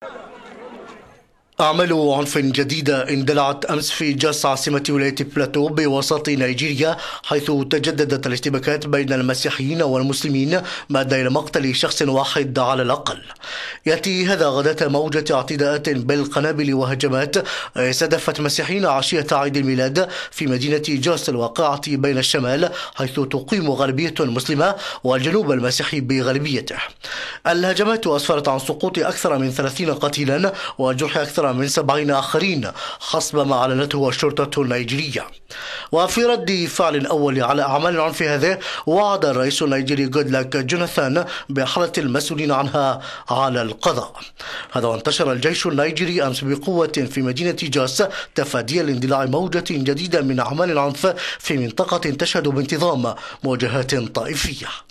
Thank you. أعمال عنف جديدة اندلعت أمس في جاس عاصمة ولاية بلاتو بوسط نيجيريا حيث تجددت الاشتباكات بين المسيحيين والمسلمين ما أدى إلى مقتل شخص واحد على الأقل. يأتي هذا غداة موجة اعتداءات بالقنابل وهجمات استهدفت مسيحيين عشية عيد الميلاد في مدينة جاس الواقعة بين الشمال حيث تقيم غالبية مسلمة والجنوب المسيحي بغالبيته الهجمات أسفرت عن سقوط أكثر من 30 قتيلا وجرح أكثر من سبعين آخرين حسب ما أعلنته الشرطة النيجيرية. وفي رد فعل أول على أعمال العنف هذه وعد الرئيس النيجيري جودلاك جوناثان بحالة المسؤولين عنها على القضاء. هذا وانتشر الجيش النيجيري أمس بقوة في مدينة جاس تفاديا لاندلاع موجة جديدة من أعمال العنف في منطقة تشهد بانتظام مواجهات طائفية.